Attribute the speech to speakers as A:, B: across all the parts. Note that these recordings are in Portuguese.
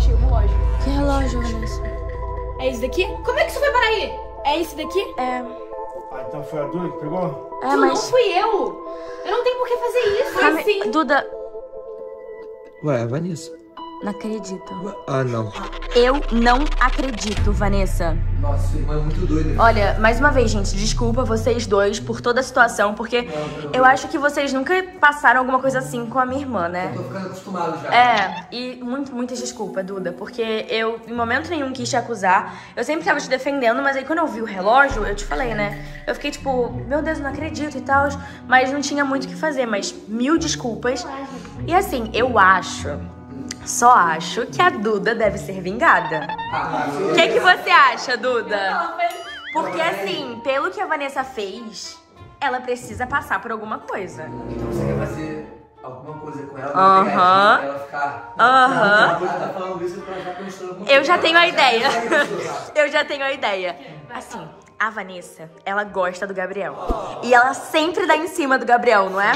A: achei o relógio.
B: Que relógio, Vanessa?
A: É esse daqui? Como é que isso foi para aí? É esse daqui?
B: É.
C: Ah, então foi a Duda que pegou?
B: É,
A: Tu
B: mas.
A: não fui eu. Eu não tenho por que fazer isso. Foi
B: Cami-
A: sim.
B: Duda,
D: Ué, Vanessa.
B: Não acredito.
D: Ah, não.
B: Eu não acredito, Vanessa.
D: Nossa, sua irmã é muito doida.
B: Olha, mais uma vez, gente, desculpa vocês dois por toda a situação, porque eu acho que vocês nunca passaram alguma coisa assim com a minha irmã, né?
D: Tô ficando acostumado já.
B: É, e muito, muitas desculpas, Duda, porque eu em momento nenhum quis te acusar. Eu sempre tava te defendendo, mas aí quando eu vi o relógio, eu te falei, né? Eu fiquei tipo, meu Deus, não acredito e tal, mas não tinha muito o que fazer, mas mil desculpas. E assim, eu acho, só acho que a Duda deve ser vingada. O que, que você acha, Duda? Porque assim, pelo que a Vanessa fez, ela precisa passar por alguma coisa.
D: Então você quer fazer alguma coisa com ela?
B: Aham.
D: pegar Ela ficar...
B: Aham.
D: Ela tá falando isso pra já pensando
B: Eu já tenho a ideia.
D: Isso,
B: Eu já tenho a ideia. Assim, a Vanessa, ela gosta do Gabriel. E ela sempre dá em cima do Gabriel, não é?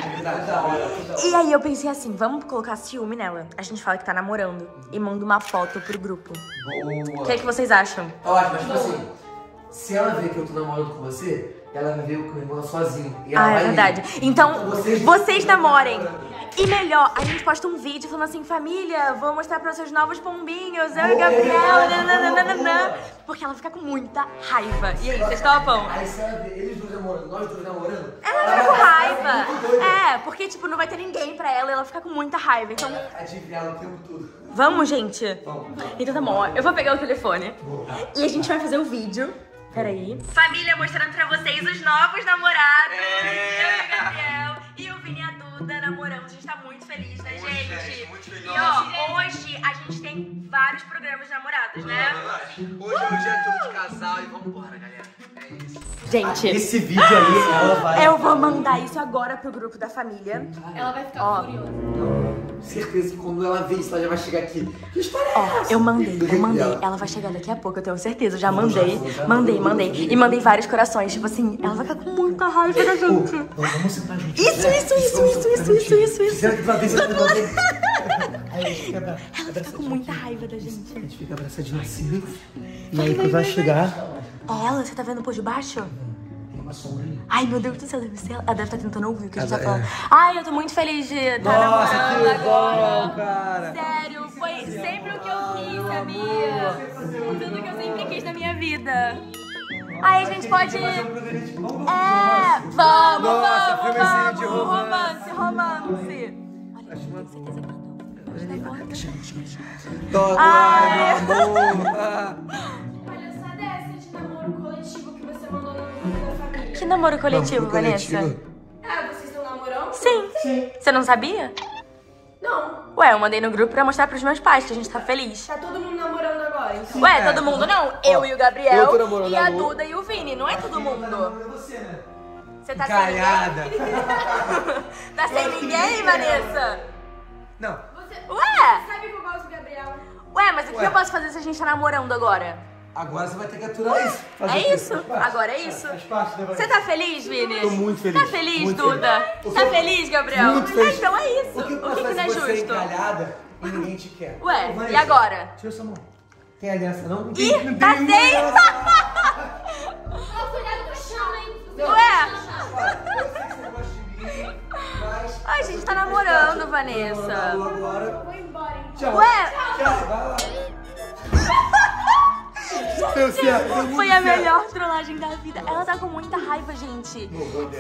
B: E aí eu pensei assim, vamos colocar ciúme nela. A gente fala que tá namorando e manda uma foto pro grupo. O
D: Boa.
B: que, é que vocês acham?
D: Ótimo, mas tipo assim, se ela ver que eu tô namorando com você, ela vai ver o meu irmão sozinho. E ela
B: Ah, é verdade. Então,
D: Vocês-
B: vocês namorem. E melhor, a gente posta um vídeo falando assim, família, vou mostrar para seus novos pombinhos, eu e Gabriel, nananana. Porque ela fica com muita raiva. E aí, vocês topam?
D: Aí se ela ver eles dois namorando, nós dois namorando,
B: Ela fica com raiva. É, porque, tipo, não vai ter ninguém pra ela e ela fica com muita raiva. Então,
D: adivinhar o tempo todo.
B: vamos, gente? Então tá bom, ó. Eu vou pegar o telefone e a gente vai fazer o vídeo. Peraí. Família, mostrando pra vocês os novos namorados. Eu e o Gabriel e o Vini e a Duda namorando. A gente tá muito feliz, né, gente? E ó, hoje a gente tem vários programas de namorados, né?
D: Hoje é o dia todo de casal e vambora, galera. É isso.
B: Gente,
C: Esse vídeo aí, ela vai.
B: eu vou mandar isso agora pro grupo da família.
A: Ela vai ficar
B: Ó.
A: furiosa.
D: Certeza que quando ela ver isso, ela já vai chegar aqui. Que história é
B: Ó,
D: essa?
B: eu mandei, eu mandei. Ela vai chegar daqui a pouco, eu tenho certeza. Eu já mandei, mandei, mandei. E mandei vários corações. Tipo assim, ela vai ficar com muita raiva da gente.
C: Vamos sentar junto.
B: Isso, isso, isso, isso, isso, isso, isso, isso.
C: Será que vai ver? Fica abra-
B: Ela fica com muita raiva da gente.
C: a gente fica abraçadinho assim. E aí quando vai chegar,
B: É ela, você tá vendo por debaixo? Ai, meu Deus do céu, deve ser ela. Ela deve estar tentando ouvir o que a gente tá falando. Ai, eu tô muito feliz de estar
C: Nossa,
B: namorando
C: que
B: agora.
C: bom, cara.
B: Sério, foi sempre o que eu quis, sabia? Tudo que eu sempre quis na minha vida. Aí a gente pode. É, vamos, vamos, vamos,
C: romance.
B: romance, romance. Olha, certeza que.
C: Toca,
B: Ai.
C: meu amor.
A: Namoro coletivo,
B: Vanessa?
A: Ah, vocês estão namorando?
B: Sim. Você não sabia?
A: Não.
B: Ué, eu mandei no grupo pra mostrar pros meus pais que a gente tá feliz.
A: Tá todo mundo namorando agora, então.
B: Ué, todo mundo não. Eu e o Gabriel
C: eu tô namorando
B: e a. Duda e o Vini. Não é todo mundo.
D: você, né?
B: Você tá sem ninguém? tá sem ninguém, Vanessa?
C: Não.
A: Você
B: Ué,
A: sabe que eu gosto do Gabriel?
B: ué, mas o que
C: Ué.
B: eu posso fazer se a gente tá namorando agora?
D: Agora você vai ter que aturar isso.
C: Fazer
B: É isso? Agora é isso?
C: Faz parte, né,
B: Você tá feliz, Vini?
C: Tô muito feliz.
B: Tá feliz,
C: Muito
B: Duda?
C: feliz.
B: Tá feliz, Gabriel?
C: Muito feliz.
B: Ah, então é isso.
D: O que
B: O que, que não é justo?
D: encalhada e ninguém te quer?
B: Ué,
D: Vanessa,
B: e agora?
C: Tira sua mão. Tem aliança não?
B: Ih, tá sem!
A: Ó, cuidado com o chão, hein?
B: Ué,
D: Eu sei que você gosta de mim, mas...
B: a gente tá namorando, Vanessa.
D: Agora...
A: Vou embora, então.
C: Tchau.
B: Ué,
C: Tchau, vai lá.
B: Foi a melhor trollagem da vida. Ela tá com muita raiva, gente.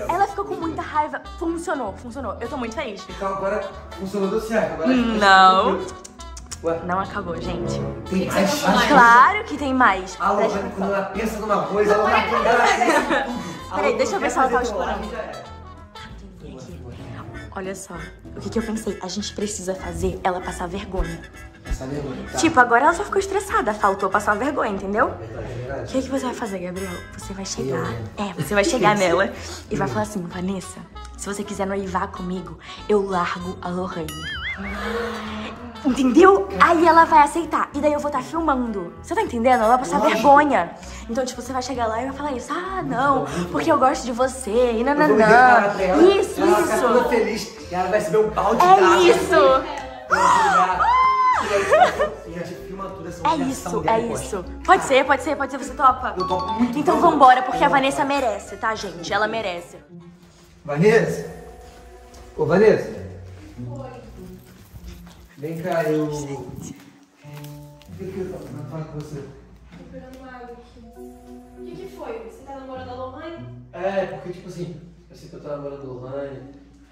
B: Ela ficou com muita raiva. Funcionou, funcionou. Eu tô muito feliz.
D: Então agora funcionou, deu certo. Agora
B: Não.
D: Ué,
B: Não acabou, gente.
D: tem mais chance.
B: Claro que tem mais.
D: A Lohane, quando
B: atenção.
D: ela pensa numa coisa, ela vai ela
B: Peraí, deixa eu ver se ela tá explorando.
D: Já era.
B: Olha só, o que, que eu pensei? A gente precisa fazer ela passar vergonha.
D: Vergonha, tá?
B: Tipo, agora ela só ficou estressada. Faltou passar vergonha, entendeu?
D: Verdade,
B: O
D: verdade.
B: que, que você vai fazer, Gabriel? Você vai chegar.
D: Eu?
B: É, você vai chegar nela e vai falar assim, Vanessa, se você quiser noivar comigo, eu largo a Lorraine. Entendeu? Aí ela vai aceitar. E daí eu vou estar filmando. Você tá entendendo? Ela vai passar
D: Lógico.
B: vergonha. Então, tipo, você vai chegar lá e vai falar isso. Ah, não, porque eu gosto de você. E nananã.
D: ela,
B: Isso,
D: ela vai ficar toda
B: isso.
D: feliz e ela vai receber um balde
B: É isso.
D: Eu
C: E aí, a gente filma essa
B: É isso, é isso. Pode ser, pode ser, pode ser. Você topa?
C: Eu topo muito.
B: Então vambora, porque a Vanessa merece, tá, gente? Ela merece.
D: Vanessa? Ô, Vanessa? Vem cá, eu. Vem cá, eu vou falar com você.
A: Tô pegando uma água aqui. O que, que foi? Você tá namorando a Lohane?
D: É, porque, tipo assim, eu sei que eu tô namorando o Lani,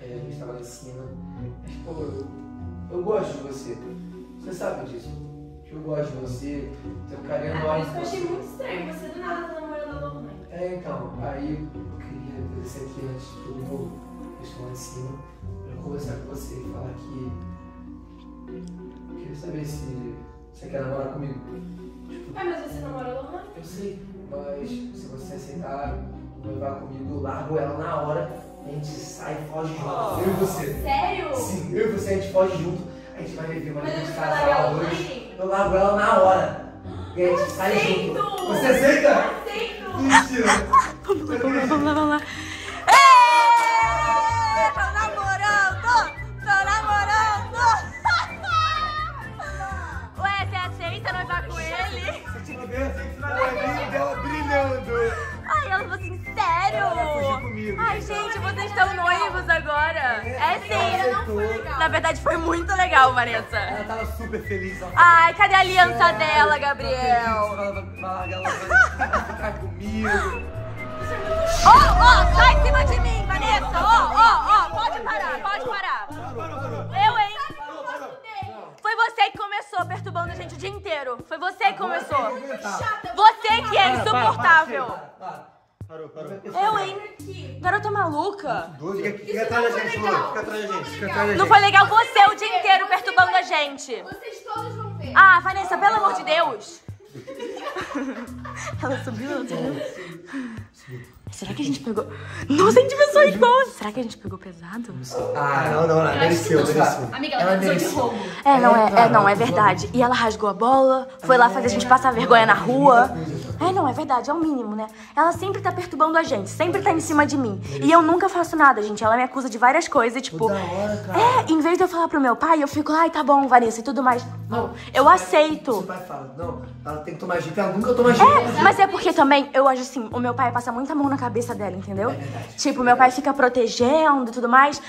D: é, a gente tava lá em cima. Mas, pô, eu, eu gosto de você. Você sabe disso. Que eu gosto de você, um carinho
A: Ah, por
D: enorme
A: isso que eu
D: por
A: achei muito estranho. Você do nada tá namorando a Lohane.
D: É, então, aí eu queria descer aqui antes de tudo, estou lá em cima, pra conversar com você e falar que. Eu queria saber se você quer namorar comigo.
A: Ah, mas você namora a Lohane?
D: Eu sei, mas se você aceitar noivar comigo, eu largo ela na hora, a gente sai e foge junto. Eu e você.
A: Sério?
D: Sim, eu e você, a gente foge junto, a gente vai uma
A: Mas eu largar a
D: casal hoje.
A: Lohane?
D: Eu largo ela na hora. E a gente sai
A: Aceito!
D: junto. Você aceita?
A: Aceito!
D: Mentira!
B: Vamos lá, vamos lá, vamos lá, vamos lá. Ai, assim, gente, vocês estão noivos agora? É sim.
A: Legal.
B: Na verdade, foi muito legal, Vanessa.
C: Ela tava super feliz. Ela
B: Ai, cadê a aliança
C: tava
B: dela,
C: feliz,
B: Gabriel?
C: Ela vai largar, ela vai ficar comigo.
B: Ó, ó, sai em cima de mim, Vanessa. Ó, ó, ó, pode parar, pode parar. Eu, hein? Foi você que começou perturbando a gente o dia inteiro. Foi você que começou. Você que é insuportável.
C: Parou, parou.
B: Eu, hein? Garota maluca.
C: Fica, fica atrás da gente, Lula. Fica atrás da gente. Fica atrás da
B: Não
C: gente.
B: foi legal você o dia inteiro perturbando a gente.
A: Vocês todos vão ver.
B: Ah, Vanessa, pelo amor de Deus. Ela subiu, subiu. Será que a gente pegou. Nossa, a gente pensou igual. Será que a gente pegou pesado?
C: Ah, não, não, não. Mereceu, mereceu.
A: Amiga,
D: Ela
A: ela precisou de roubo.
B: É, não, é, é, não, é verdade. E ela rasgou a bola, foi lá fazer a gente passar vergonha na rua. É, não, é verdade, é o mínimo, né? Ela sempre tá perturbando a gente, sempre tá em cima de mim. E eu nunca faço nada, gente. Ela me acusa de várias coisas, tipo.
D: Da hora, cara.
B: É, em vez de eu falar pro meu pai, eu fico, ai, tá bom, Vanessa e tudo mais. Não, eu
D: Seu
B: aceito.
D: pai fala, não, ela tem que tomar jeito, ela nunca toma jeito.
B: É, mas é porque também, eu acho assim, o meu pai passa muita mão na cabeça dela, entendeu?
D: É verdade.
B: Tipo, meu pai fica protegendo e tudo mais.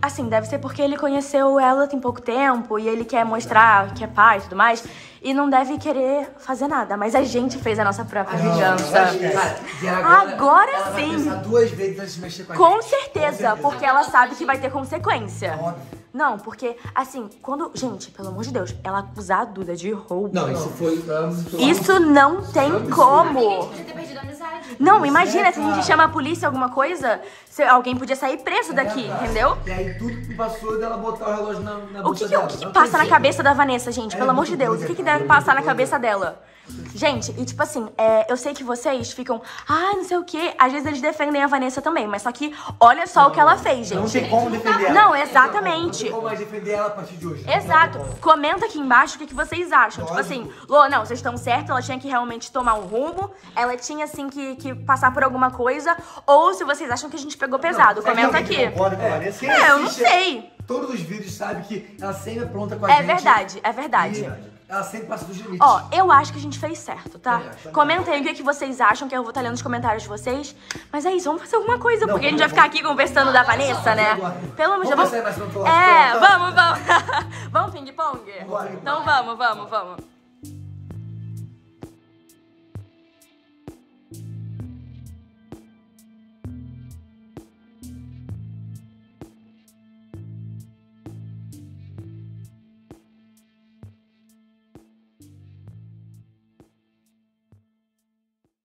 B: Assim, deve ser porque ele conheceu ela tem pouco tempo e ele quer mostrar que é pai e tudo mais. E não deve querer fazer nada. Mas a gente fez a nossa própria vingança.
D: Agora,
B: sim.
D: duas vezes antes de mexer com
B: Com
D: gente.
B: certeza, porque ela sabe que vai ter consequência.
D: Óbvio.
B: Não, porque, assim, quando. Gente, pelo amor de Deus, ela acusar a Duda de roubo.
D: Não, isso foi.
B: Isso não tem como.
A: Podia ter perdido a amizade.
B: Não, imagina se a gente chama a polícia alguma coisa, se alguém podia sair preso daqui, entendeu?
D: E aí tudo que passou dela botar o relógio na, na
B: O
D: bolsa
B: que, que, o que que passa na cabeça da Vanessa, gente?
D: É
B: Pelo amor de Deus, o que, que deve passar na cabeça dela? Gente, e tipo assim, é, eu sei que vocês ficam, ah, não sei o quê. Às vezes eles defendem a Vanessa também, mas só que olha só o que ela fez, gente.
C: Não tem como defender ela.
B: Não exatamente.
C: Tem como mais defender ela a partir de hoje.
B: Exato.
C: Não como.
B: Comenta aqui embaixo o que, que vocês acham. Tipo
C: Lógico.
B: assim, Lô, não, vocês estão certos, ela tinha que realmente tomar um rumo, ela tinha, assim, que, que passar por alguma coisa, ou se vocês acham que a gente pegou pesado.
C: Será que
B: Comenta aqui.
C: concorda? Quem
B: É, eu não sei.
C: Todos os vídeos sabe que ela sempre apronta com a
B: É
C: gente.
B: verdade, é verdade.
C: E ela sempre passa dos limites.
B: Ó, eu acho que a gente fez certo, tá? Comenta aí o que, que vocês acham, que eu vou estar lendo os comentários de vocês. Mas é isso, vamos fazer alguma coisa,
C: Não,
B: porque a gente vai ficar aqui conversando da Vanessa, né? Pelo amor de
C: Vamos
B: Deus. É, vamos, vamos. vamos ping-pong?
C: Bora.
B: Então vamos, vamos, vamos.